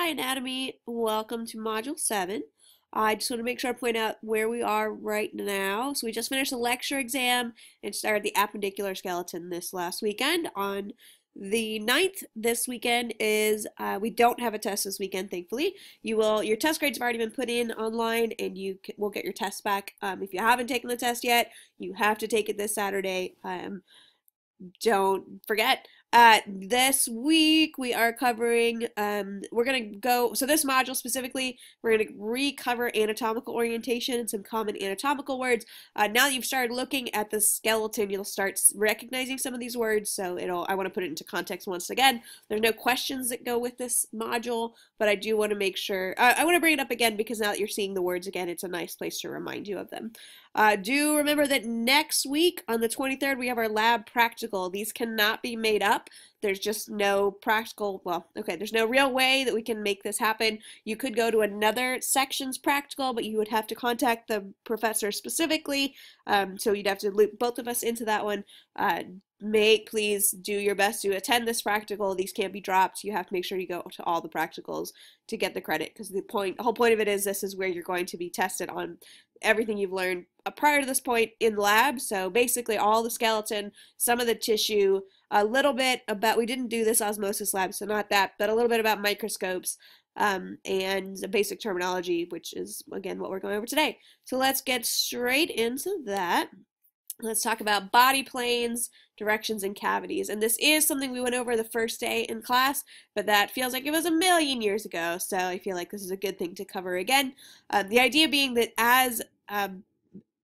Hi Anatomy, welcome to Module 7. I just want to make sure I point out where we are right now. So we just finished the lecture exam and started the appendicular skeleton this last weekend. On the 9th this weekend is, uh, we don't have a test this weekend, thankfully. You will, your test grades have already been put in online and you will get your test back. Um, if you haven't taken the test yet, you have to take it this Saturday. Um, don't forget. Uh, this week we are covering, um, we're going to go, so this module specifically, we're going to recover anatomical orientation and some common anatomical words. Uh, now that you've started looking at the skeleton, you'll start recognizing some of these words, so it'll, I want to put it into context once again. There's no questions that go with this module, but I do want to make sure, uh, I want to bring it up again because now that you're seeing the words again, it's a nice place to remind you of them. Uh, do remember that next week on the 23rd, we have our lab practical. These cannot be made up. There's just no practical, well, okay, there's no real way that we can make this happen. You could go to another section's practical, but you would have to contact the professor specifically. Um, so you'd have to loop both of us into that one. Uh, make please do your best to attend this practical. These can't be dropped. You have to make sure you go to all the practicals to get the credit because the point the whole point of it is this is where you're going to be tested on everything you've learned uh, prior to this point in lab. So basically all the skeleton some of the tissue a little bit about we didn't do this osmosis lab so not that but a little bit about microscopes um, and basic terminology which is again what we're going over today. So let's get straight into that Let's talk about body planes, directions, and cavities. And this is something we went over the first day in class, but that feels like it was a million years ago. So I feel like this is a good thing to cover again. Um, the idea being that as um,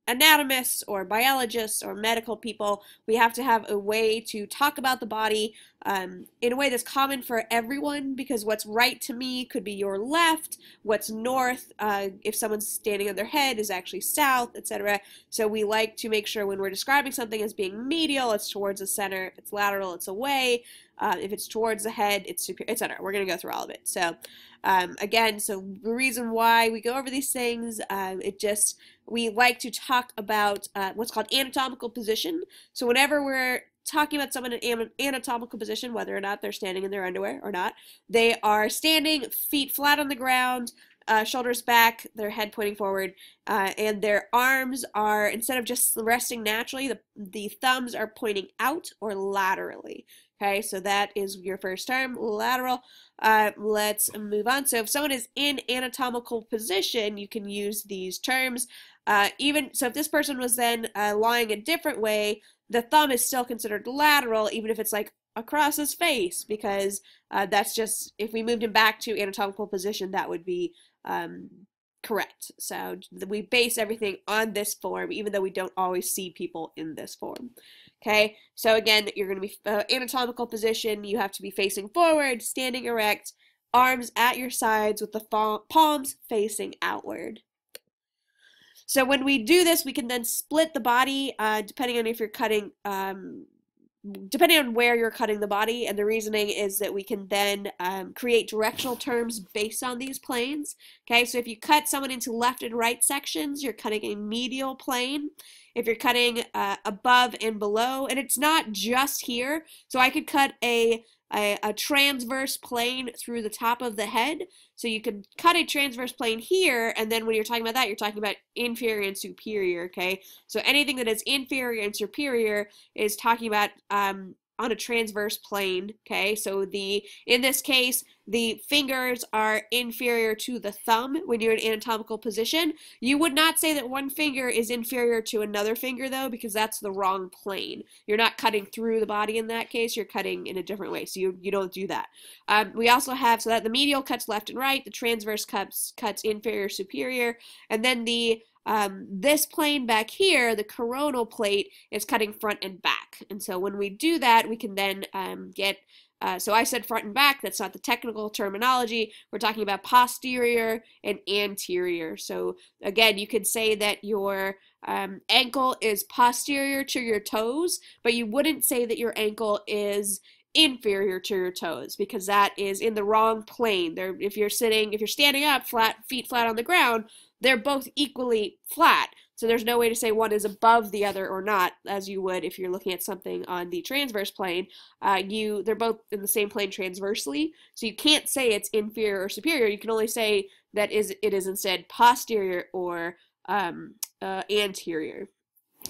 anatomists or biologists or medical people, we have to have a way to talk about the body um, in a way that's common for everyone because what's right to me could be your left, what's north, uh, if someone's standing on their head, is actually south, etc. So we like to make sure when we're describing something as being medial, it's towards the center, if it's lateral, it's away, uh, if it's towards the head, it's superior, etc. We're going to go through all of it. So um, again, so the reason why we go over these things, um, it just, we like to talk about uh, what's called anatomical position. So whenever we're talking about someone in anatomical position, whether or not they're standing in their underwear or not, they are standing, feet flat on the ground, uh, shoulders back, their head pointing forward, uh, and their arms are, instead of just resting naturally, the, the thumbs are pointing out or laterally. Okay, so that is your first term, lateral. Uh, let's move on. So if someone is in anatomical position, you can use these terms. Uh, even so, if this person was then uh, lying a different way, the thumb is still considered lateral, even if it's like across his face, because uh, that's just if we moved him back to anatomical position, that would be um, correct. So we base everything on this form, even though we don't always see people in this form. Okay, so again, you're going to be uh, anatomical position. You have to be facing forward, standing erect, arms at your sides with the palms facing outward. So when we do this, we can then split the body, uh, depending on if you're cutting um, depending on where you're cutting the body, and the reasoning is that we can then um, create directional terms based on these planes. Okay, so if you cut someone into left and right sections, you're cutting a medial plane. If you're cutting uh, above and below, and it's not just here, so I could cut a a, a, transverse plane through the top of the head. So you can cut a transverse plane here, and then when you're talking about that, you're talking about inferior and superior, okay? So anything that is inferior and superior is talking about um, on a transverse plane, okay? So the in this case, the fingers are inferior to the thumb when you're in anatomical position. You would not say that one finger is inferior to another finger though because that's the wrong plane. You're not cutting through the body in that case, you're cutting in a different way. So you, you don't do that. Um, we also have so that the medial cuts left and right, the transverse cuts cuts inferior superior, and then the um, this plane back here, the coronal plate, is cutting front and back. And so when we do that, we can then um, get, uh, so I said front and back, that's not the technical terminology. We're talking about posterior and anterior. So again, you could say that your um, ankle is posterior to your toes, but you wouldn't say that your ankle is inferior to your toes because that is in the wrong plane. There, if you're sitting, if you're standing up, flat feet flat on the ground, they're both equally flat. So there's no way to say one is above the other or not, as you would if you're looking at something on the transverse plane. Uh, you they're both in the same plane transversely, so you can't say it's inferior or superior. You can only say that is it is instead posterior or um, uh, anterior.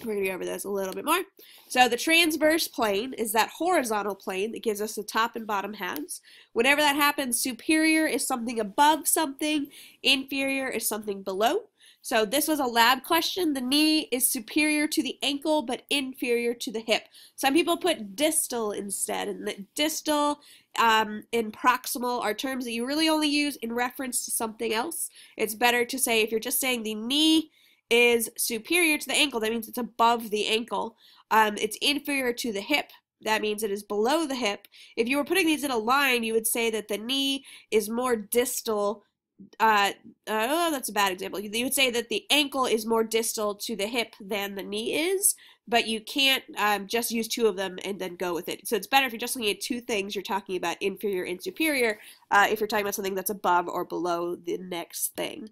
We're going to go over those a little bit more. So the transverse plane is that horizontal plane that gives us the top and bottom halves. Whenever that happens, superior is something above something, inferior is something below. So this was a lab question. The knee is superior to the ankle but inferior to the hip. Some people put distal instead, and the distal um, and proximal are terms that you really only use in reference to something else. It's better to say if you're just saying the knee is superior to the ankle, that means it's above the ankle. Um, it's inferior to the hip, that means it is below the hip. If you were putting these in a line, you would say that the knee is more distal uh, oh, that's a bad example. You would say that the ankle is more distal to the hip than the knee is, but you can't um, just use two of them and then go with it. So it's better if you're just looking at two things, you're talking about inferior and superior, uh, if you're talking about something that's above or below the next thing.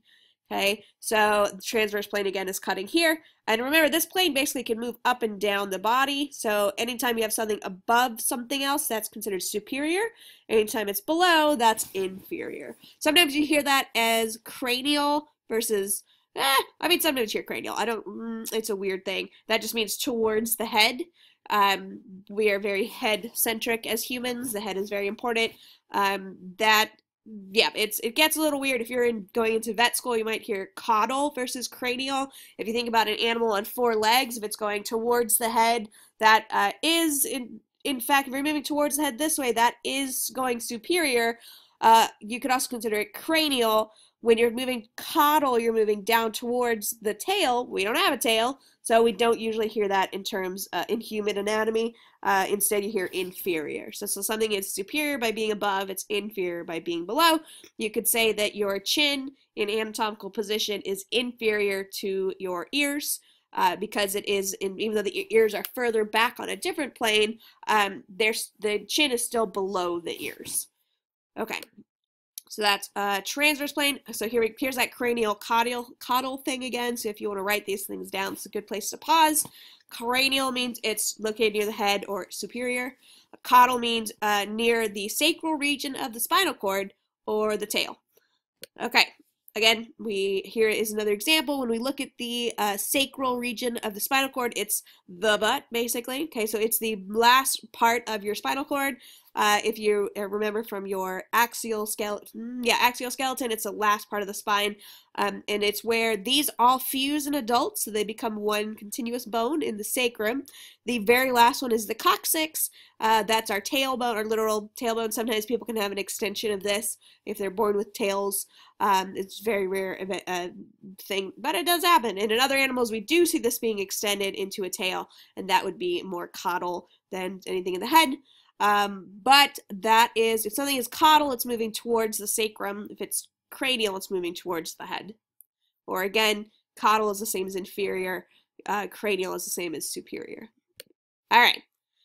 Okay, so the transverse plane again is cutting here. And remember, this plane basically can move up and down the body. So anytime you have something above something else, that's considered superior. Anytime it's below, that's inferior. Sometimes you hear that as cranial versus, eh, I mean, sometimes you hear cranial. I don't, mm, it's a weird thing. That just means towards the head. Um, we are very head centric as humans. The head is very important. Um, that yeah, it's it gets a little weird. If you're in going into vet school, you might hear caudal versus cranial. If you think about an animal on four legs, if it's going towards the head, that uh, is in in fact, if you're moving towards the head this way, that is going superior. Uh, you could also consider it cranial. When you're moving caudal, you're moving down towards the tail. We don't have a tail, so we don't usually hear that in terms uh, in human anatomy. Uh, instead, you hear inferior. So, so something is superior by being above, it's inferior by being below. You could say that your chin in anatomical position is inferior to your ears. Uh, because it is, in, even though the ears are further back on a different plane, um, the chin is still below the ears. Okay, so that's uh, transverse plane. So here, here's that cranial caudal, caudal thing again. So if you want to write these things down, it's a good place to pause. Cranial means it's located near the head or superior. Caudal means uh, near the sacral region of the spinal cord or the tail. Okay, again, we here is another example. When we look at the uh, sacral region of the spinal cord, it's the butt, basically. Okay, so it's the last part of your spinal cord. Uh, if you uh, remember from your axial skeleton, mm, yeah, axial skeleton, it's the last part of the spine, um, and it's where these all fuse in adults, so they become one continuous bone in the sacrum. The very last one is the coccyx. Uh, that's our tailbone, our literal tailbone. Sometimes people can have an extension of this if they're born with tails. Um, it's very rare event, uh, thing, but it does happen. And in other animals, we do see this being extended into a tail, and that would be more caudal than anything in the head. Um, but that is, if something is caudal, it's moving towards the sacrum. If it's cranial, it's moving towards the head. Or again, caudal is the same as inferior, uh, cranial is the same as superior. All right.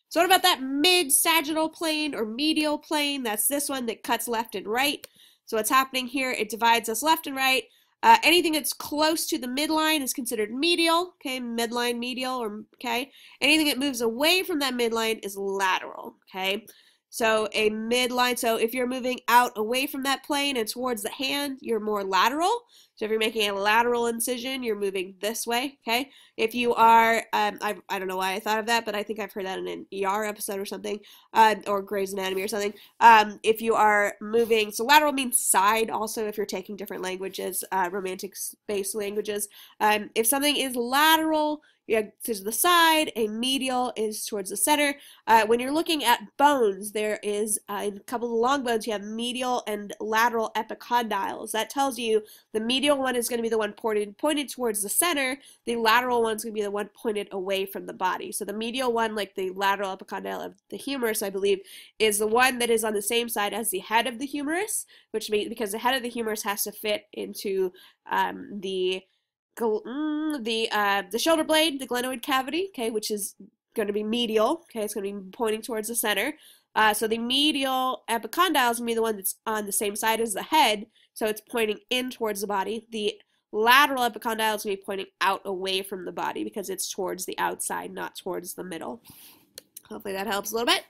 So what about that mid-sagittal plane or medial plane? That's this one that cuts left and right. So what's happening here, it divides us left and right. Uh, anything that's close to the midline is considered medial, okay, midline medial, or okay. Anything that moves away from that midline is lateral, okay. So a midline, so if you're moving out away from that plane and towards the hand, you're more lateral. So if you're making a lateral incision, you're moving this way, okay? If you are, um, I, I don't know why I thought of that, but I think I've heard that in an ER episode or something, uh, or Grey's Anatomy or something. Um, if you are moving, so lateral means side also if you're taking different languages, uh, romantic-based languages. Um, if something is lateral, yeah, to the side, a medial is towards the center. Uh, when you're looking at bones, there is uh, a couple of long bones, you have medial and lateral epicondyles. That tells you the medial one is going to be the one pointed pointed towards the center. The lateral one is going to be the one pointed away from the body. So the medial one, like the lateral epicondyle of the humerus, I believe, is the one that is on the same side as the head of the humerus, which means because the head of the humerus has to fit into um, the mm, the uh, the shoulder blade, the glenoid cavity, okay, which is going to be medial, okay, it's going to be pointing towards the center. Uh, so the medial epicondyle is going to be the one that's on the same side as the head, so it's pointing in towards the body. The lateral epicondyle is going to be pointing out away from the body because it's towards the outside, not towards the middle. Hopefully that helps a little bit.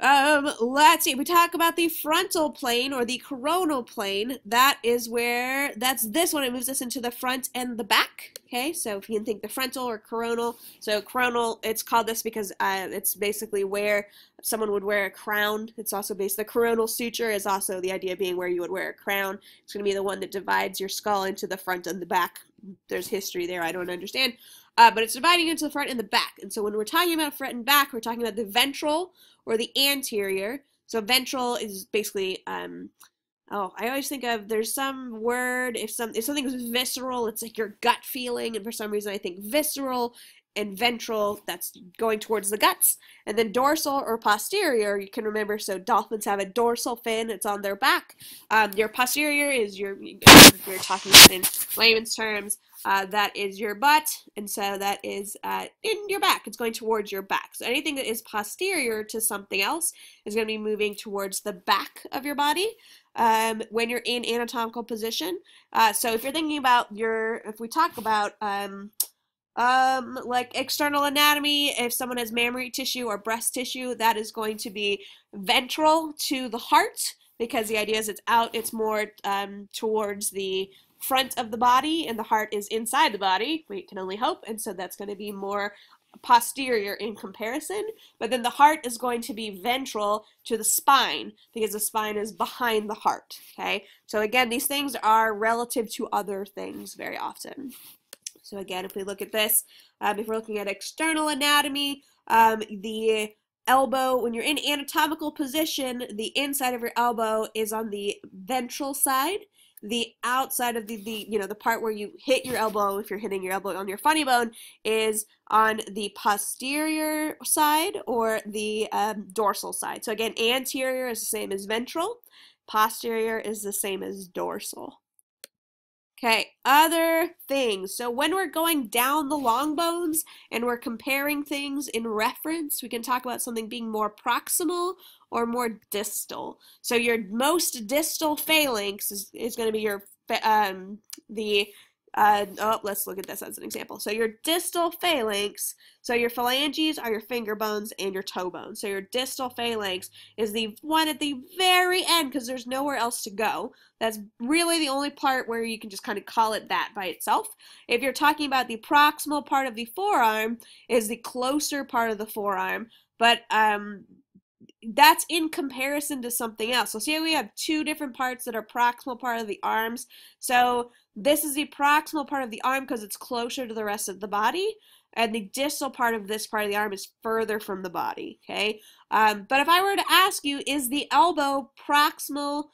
Um, let's see. We talk about the frontal plane or the coronal plane. That is where that's this one. It moves us into the front and the back. Okay, so if you can think the frontal or coronal. So coronal, it's called this because uh, it's basically where someone would wear a crown. It's also based. The coronal suture is also the idea being where you would wear a crown. It's going to be the one that divides your skull into the front and the back. There's history there. I don't understand. Uh, but it's dividing into the front and the back. And so when we're talking about front and back, we're talking about the ventral or the anterior. So ventral is basically um, oh, I always think of there's some word if some if something is visceral, it's like your gut feeling, and for some reason I think visceral and ventral that's going towards the guts and then dorsal or posterior you can remember so dolphins have a dorsal fin it's on their back um, your posterior is your you're talking in layman's terms uh, that is your butt and so that is uh, in your back. It's going towards your back. So anything that is posterior to something else is going to be moving towards the back of your body um, when you're in anatomical position. Uh, so if you're thinking about your if we talk about um, um, like external anatomy, if someone has mammary tissue or breast tissue, that is going to be ventral to the heart because the idea is it's out, it's more um, towards the front of the body, and the heart is inside the body. We can only hope, and so that's going to be more posterior in comparison, but then the heart is going to be ventral to the spine because the spine is behind the heart. Okay, so again, these things are relative to other things very often. So again, if we look at this, um, if we're looking at external anatomy, um, the elbow, when you're in anatomical position, the inside of your elbow is on the ventral side. The outside of the, the you know the part where you hit your elbow, if you're hitting your elbow on your funny bone, is on the posterior side or the um, dorsal side. So again, anterior is the same as ventral, posterior is the same as dorsal. Okay, other things. So when we're going down the long bones and we're comparing things in reference, we can talk about something being more proximal or more distal. So your most distal phalanx is, is going to be your um, the uh, oh, let's look at this as an example. So your distal phalanx, so your phalanges are your finger bones and your toe bones. So your distal phalanx is the one at the very end because there's nowhere else to go. That's really the only part where you can just kind of call it that by itself. If you're talking about the proximal part of the forearm, is the closer part of the forearm, but um, that's in comparison to something else. So see we have two different parts that are proximal part of the arms. So this is the proximal part of the arm because it's closer to the rest of the body. And the distal part of this part of the arm is further from the body, okay? Um, but if I were to ask you, is the elbow proximal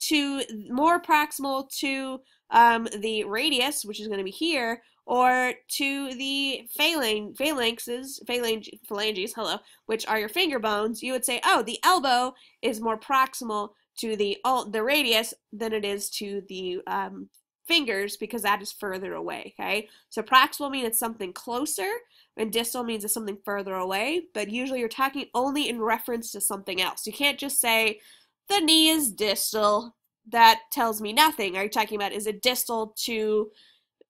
to, more proximal to um, the radius, which is going to be here, or to the phalang, phalanxes, phalange, phalanges, hello, which are your finger bones, you would say, oh, the elbow is more proximal to the the radius than it is to the um, fingers because that is further away, okay? So proximal means it's something closer, and distal means it's something further away, but usually you're talking only in reference to something else. You can't just say, the knee is distal. That tells me nothing. Are you talking about, is it distal to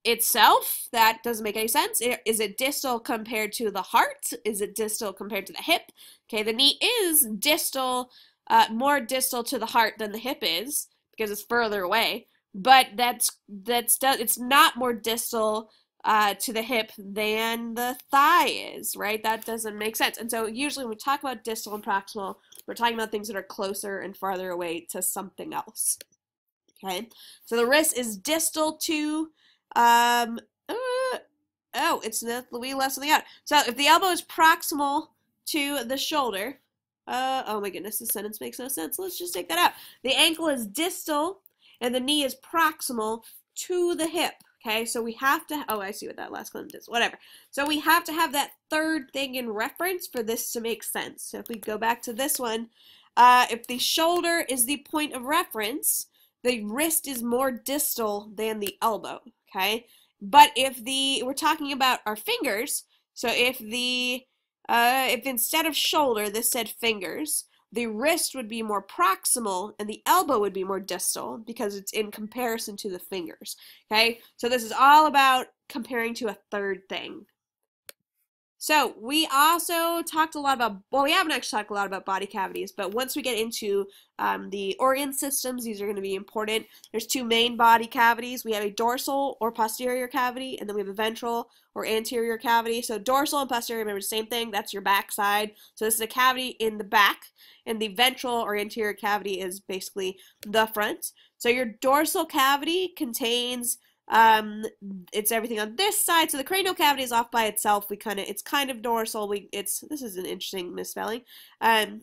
itself? That doesn't make any sense. Is it distal compared to the heart? Is it distal compared to the hip? Okay, the knee is distal, uh, more distal to the heart than the hip is because it's further away but that's that's it's not more distal uh, to the hip than the thigh is, right? That doesn't make sense. And so usually when we talk about distal and proximal, we're talking about things that are closer and farther away to something else. Okay, so the wrist is distal to, um, uh, oh, it's the we left something out. So if the elbow is proximal to the shoulder, uh, oh my goodness, this sentence makes no sense. Let's just take that out. The ankle is distal and the knee is proximal to the hip. Okay, so we have to, oh, I see what that last one is, whatever. So we have to have that third thing in reference for this to make sense. So if we go back to this one, uh, if the shoulder is the point of reference, the wrist is more distal than the elbow, okay? But if the, we're talking about our fingers, so if the, uh, if instead of shoulder, this said fingers, the wrist would be more proximal and the elbow would be more distal because it's in comparison to the fingers. Okay, so this is all about comparing to a third thing. So we also talked a lot about, well, we haven't actually talked a lot about body cavities, but once we get into um, the organ systems, these are going to be important. There's two main body cavities. We have a dorsal or posterior cavity, and then we have a ventral or anterior cavity. So dorsal and posterior, remember the same thing, that's your back side. So this is a cavity in the back, and the ventral or anterior cavity is basically the front. So your dorsal cavity contains um, it's everything on this side. So the cranial cavity is off by itself. We kind of, it's kind of dorsal. We, it's, this is an interesting misspelling. Um,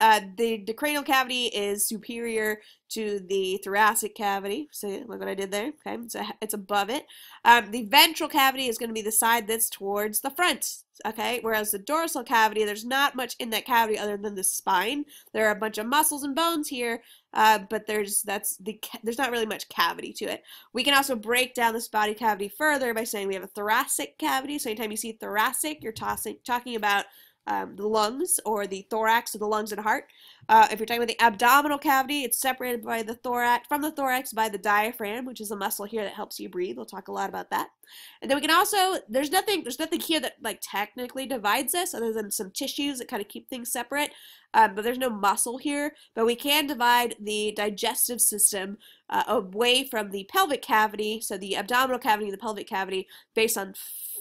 uh, the, the cranial cavity is superior to the thoracic cavity. See, look what I did there. Okay, it's, a, it's above it. Um, the ventral cavity is going to be the side that's towards the front. Okay, whereas the dorsal cavity, there's not much in that cavity other than the spine. There are a bunch of muscles and bones here, uh, but there's that's the there's not really much cavity to it. We can also break down this body cavity further by saying we have a thoracic cavity. So anytime you see thoracic, you're tossing, talking about um, the lungs or the thorax of the lungs and heart. Uh, if you're talking about the abdominal cavity, it's separated by the thorax from the thorax by the diaphragm, which is a muscle here that helps you breathe. We'll talk a lot about that. And then we can also there's nothing there's nothing here that like technically divides us other than some tissues that kind of keep things separate. Um, but there's no muscle here. But we can divide the digestive system uh, away from the pelvic cavity, so the abdominal cavity and the pelvic cavity, based on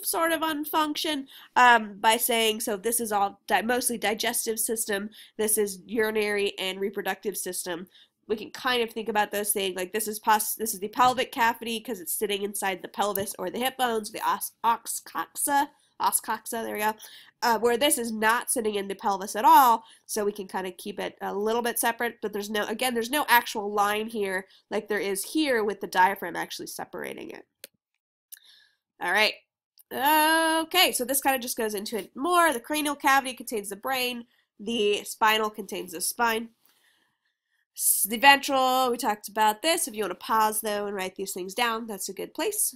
sort of on function um, by saying so this is all di mostly digestive system this is urinary and reproductive system. We can kind of think about those things like this is pos this is the pelvic cavity because it's sitting inside the pelvis or the hip bones the os ox coxa os coxa there we go uh, where this is not sitting in the pelvis at all. So we can kind of keep it a little bit separate but there's no again there's no actual line here like there is here with the diaphragm actually separating it. All right Okay, so this kind of just goes into it more. The cranial cavity contains the brain. The spinal contains the spine. The ventral, we talked about this. If you want to pause, though, and write these things down, that's a good place.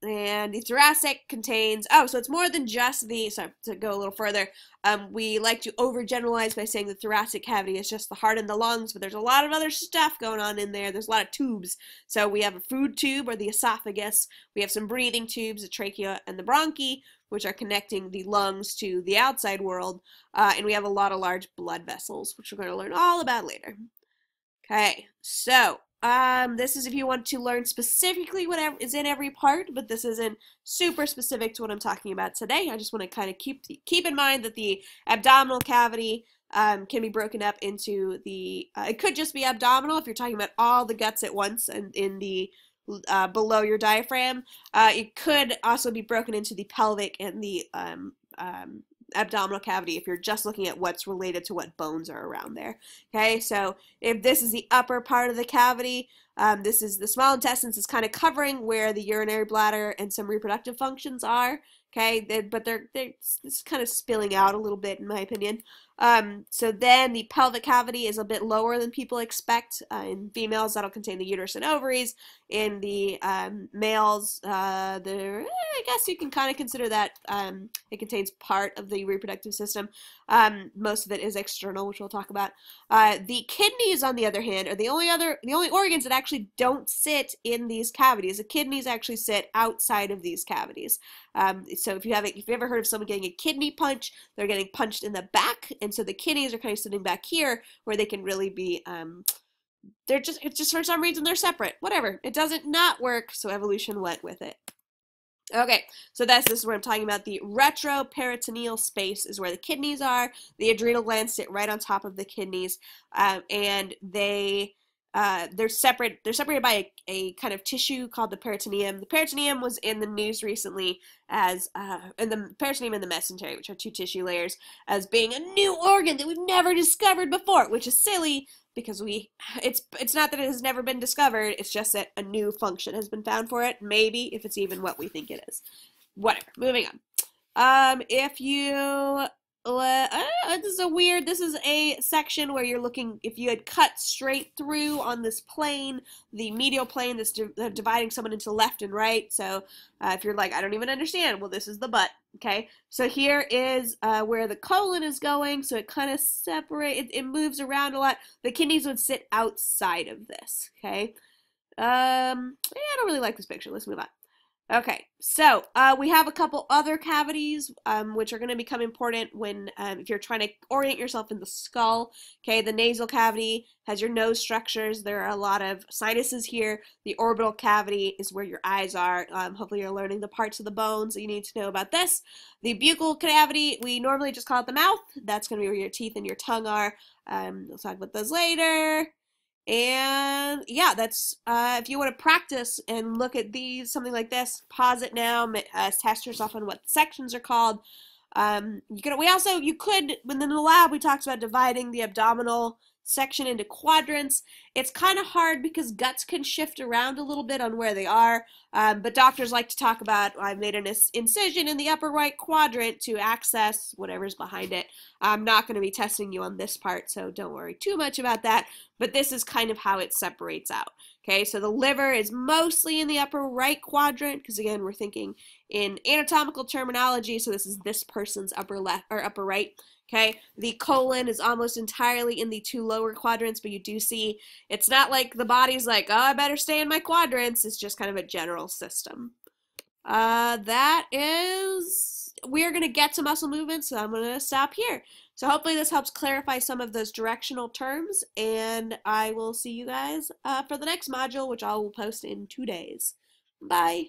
And the thoracic contains, oh, so it's more than just the, sorry, to go a little further, um, we like to overgeneralize by saying the thoracic cavity is just the heart and the lungs, but there's a lot of other stuff going on in there. There's a lot of tubes. So we have a food tube or the esophagus. We have some breathing tubes, the trachea and the bronchi, which are connecting the lungs to the outside world. Uh, and we have a lot of large blood vessels, which we're going to learn all about later. Okay, so um, this is if you want to learn specifically what is in every part, but this isn't super specific to what I'm talking about today. I just want to kind of keep keep in mind that the abdominal cavity um, can be broken up into the. Uh, it could just be abdominal if you're talking about all the guts at once and in the uh, below your diaphragm. Uh, it could also be broken into the pelvic and the um, um, abdominal cavity if you're just looking at what's related to what bones are around there. Okay, so if this is the upper part of the cavity, um, this is the small intestines is kind of covering where the urinary bladder and some reproductive functions are. Okay, they, but they're, they're it's kind of spilling out a little bit in my opinion. Um, so then the pelvic cavity is a bit lower than people expect. Uh, in females, that'll contain the uterus and ovaries. In the um, males, uh, the, I guess you can kind of consider that um, it contains part of the reproductive system. Um, most of it is external, which we'll talk about. Uh, the kidneys, on the other hand, are the only other the only organs that actually don't sit in these cavities. The kidneys actually sit outside of these cavities. Um, so if you have if you've ever heard of someone getting a kidney punch, they're getting punched in the back and so the kidneys are kind of sitting back here where they can really be um, they're just it's just for some reason they're separate whatever it doesn't not work so evolution went with it okay so that's this is what i'm talking about the retroperitoneal space is where the kidneys are the adrenal glands sit right on top of the kidneys um, and they uh, they're separate. They're separated by a, a, kind of tissue called the peritoneum. The peritoneum was in the news recently as, uh, and the peritoneum and the mesentery, which are two tissue layers, as being a new organ that we've never discovered before, which is silly because we. It's it's not that it has never been discovered. It's just that a new function has been found for it. Maybe if it's even what we think it is. Whatever. Moving on. Um, if you uh, this is a weird, this is a section where you're looking, if you had cut straight through on this plane, the medial plane that's di dividing someone into left and right. So uh, if you're like, I don't even understand, well, this is the butt. Okay, so here is uh, where the colon is going. So it kind of separates, it, it moves around a lot. The kidneys would sit outside of this. Okay, um, yeah, I don't really like this picture. Let's move on. Okay, so uh, we have a couple other cavities, um, which are going to become important when um, if you're trying to orient yourself in the skull. Okay, the nasal cavity has your nose structures. There are a lot of sinuses here. The orbital cavity is where your eyes are. Um, hopefully, you're learning the parts of the bones that you need to know about this. The buccal cavity, we normally just call it the mouth. That's going to be where your teeth and your tongue are. Um, we'll talk about those later. And yeah, that's uh, if you want to practice and look at these, something like this, pause it now, uh, test yourself on what sections are called. Um, you can. We also you could within the lab we talked about dividing the abdominal section into quadrants. It's kind of hard because guts can shift around a little bit on where they are, um, but doctors like to talk about I've made an incision in the upper right quadrant to access whatever's behind it. I'm not going to be testing you on this part, so don't worry too much about that, but this is kind of how it separates out. Okay, so the liver is mostly in the upper right quadrant because again, we're thinking in anatomical terminology, so this is this person's upper left or upper right. Okay, the colon is almost entirely in the two lower quadrants, but you do see it's not like the body's like, oh, I better stay in my quadrants. It's just kind of a general system. Uh, that is, we're going to get to muscle movements, so I'm going to stop here. So hopefully this helps clarify some of those directional terms, and I will see you guys uh, for the next module, which I will post in two days. Bye.